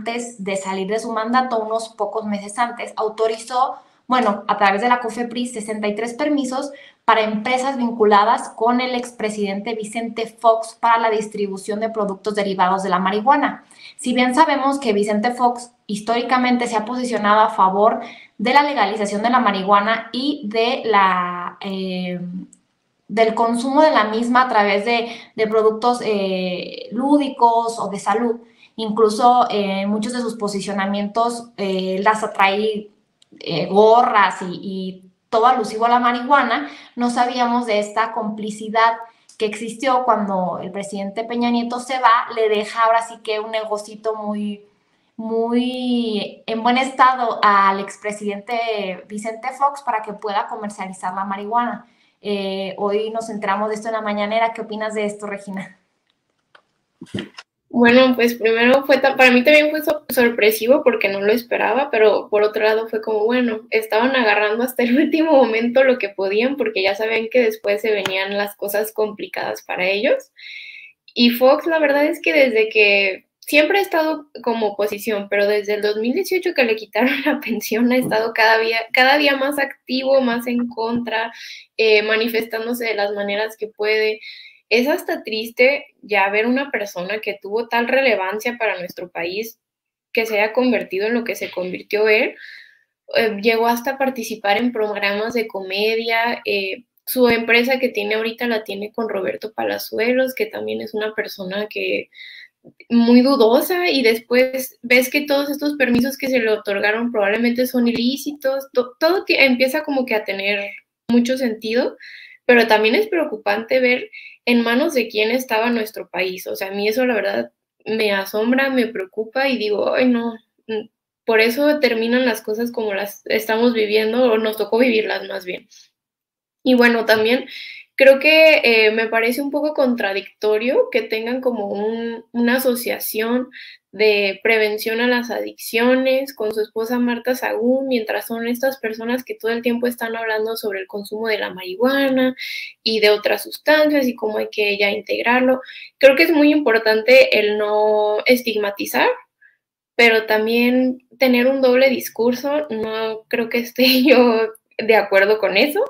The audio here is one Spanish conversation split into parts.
antes de salir de su mandato, unos pocos meses antes, autorizó, bueno, a través de la COFEPRIS, 63 permisos para empresas vinculadas con el expresidente Vicente Fox para la distribución de productos derivados de la marihuana. Si bien sabemos que Vicente Fox históricamente se ha posicionado a favor de la legalización de la marihuana y de la, eh, del consumo de la misma a través de, productos eh, lúdicos o de salud. Incluso eh, muchos de sus posicionamientos las atrae gorras y, todo alusivo a la marihuana, no sabíamos de esta complicidad que existió cuando el presidente Peña Nieto se va, le deja ahora sí que un negocito muy, muy en buen estado al expresidente Vicente Fox para que pueda comercializar la marihuana. Eh, hoy nos enteramos de esto en la mañanera. ¿Qué opinas de esto, Regina? Bueno, pues primero fue, para mí también fue sorpresivo porque no lo esperaba, pero por otro lado fue como, bueno, estaban agarrando hasta el último momento lo que podían porque ya sabían que después se venían las cosas complicadas para ellos. Y Fox, la verdad es que desde que siempre ha estado como oposición, pero desde el 2018 que le quitaron la pensión ha estado cada día, cada día más activo, más en contra, eh, manifestándose de las maneras que puede es hasta triste ya ver una persona que tuvo tal relevancia para nuestro país que se haya convertido en lo que se convirtió él. Eh, llegó hasta participar en programas de comedia. Eh, su empresa que tiene ahorita la tiene con Roberto Palazuelos, que también es una persona que muy dudosa y después ves que todos estos permisos que se le otorgaron probablemente son ilícitos, todo empieza como que a tener mucho sentido, pero también es preocupante ver en manos de quién estaba nuestro país. O sea, a mí eso la verdad me asombra, me preocupa y digo, ay no, mm, por eso terminan las cosas como las estamos viviendo o nos tocó vivirlas más bien. Y bueno, también creo que eh, me parece un poco contradictorio que tengan como una asociación de prevención a las adicciones con su esposa Marta Sagún, mientras son estas personas que todo el tiempo están hablando sobre el consumo de la marihuana y de otras sustancias y cómo hay que ya integrarlo. Creo que es muy importante el no estigmatizar, pero también tener un doble discurso. No creo que esté yo de acuerdo con eso.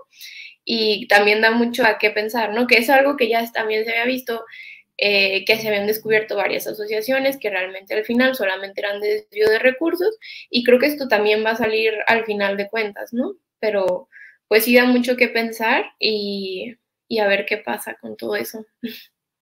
Y también da mucho a qué pensar, ¿no? Que es algo que ya también se había visto eh, que se habían descubierto varias asociaciones que realmente al final solamente eran de desvío de recursos y creo que esto también va a salir al final de cuentas, ¿no? Pero pues sí da mucho que pensar y, y a ver qué pasa con todo eso.